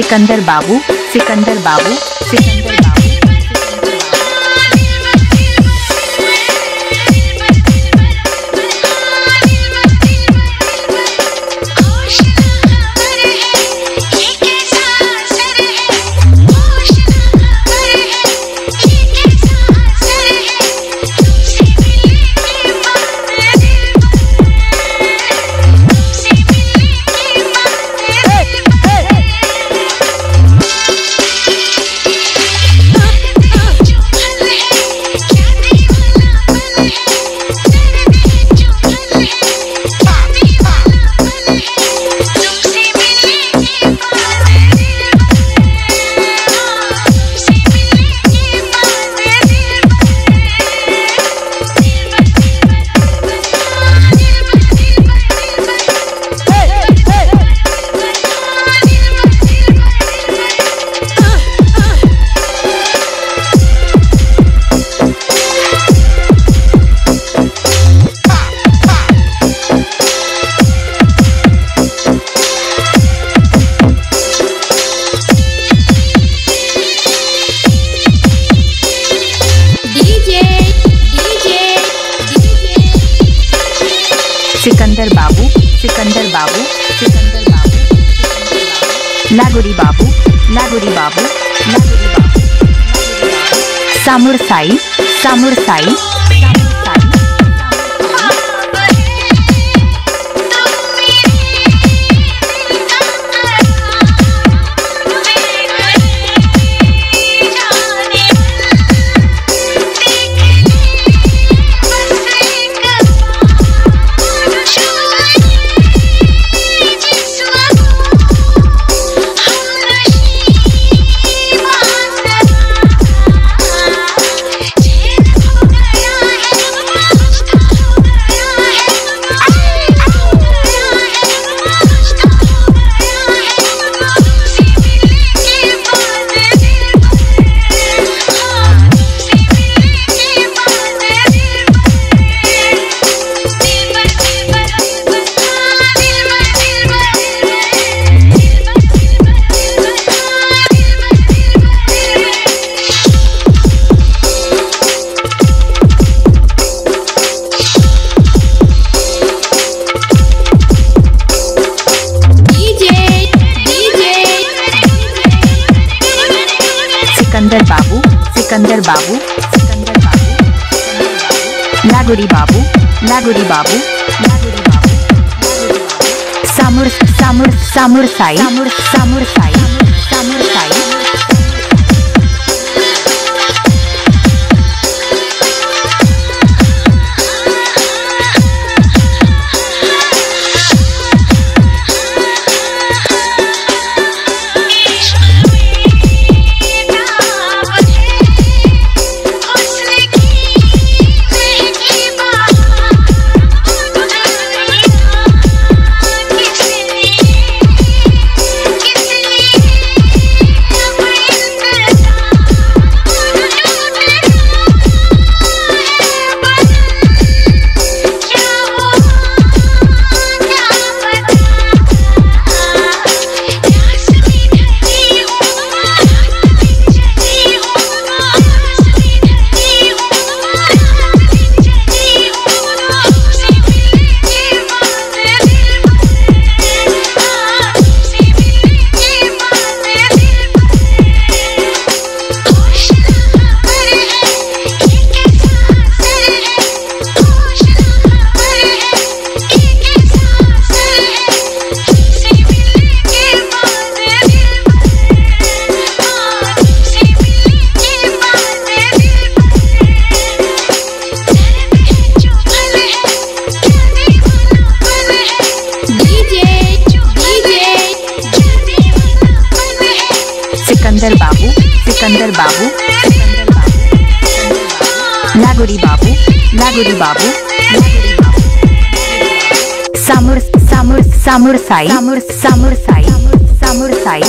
Sikandar Babu Sikandar Babu Sikandar Sikandar Babu Sikandar Babu Sikandar Babu लागुरी Babu लागुरी Babu लागुरी Babu, सामुर Sai सामुर Sai Sikandar Babu Sikandar Babu Sikandar Babu लागुरी Babu लागुरी Babu लागुरी Babu, सामुर सामुर सामुर Sai, सामुर सामुर Sai सामुर Sai Sikandar Babu Sikandar Babu लागुरी Babu, सामुर सामुर सामुर Sai, सामुर सामुर Sai सामुर Sai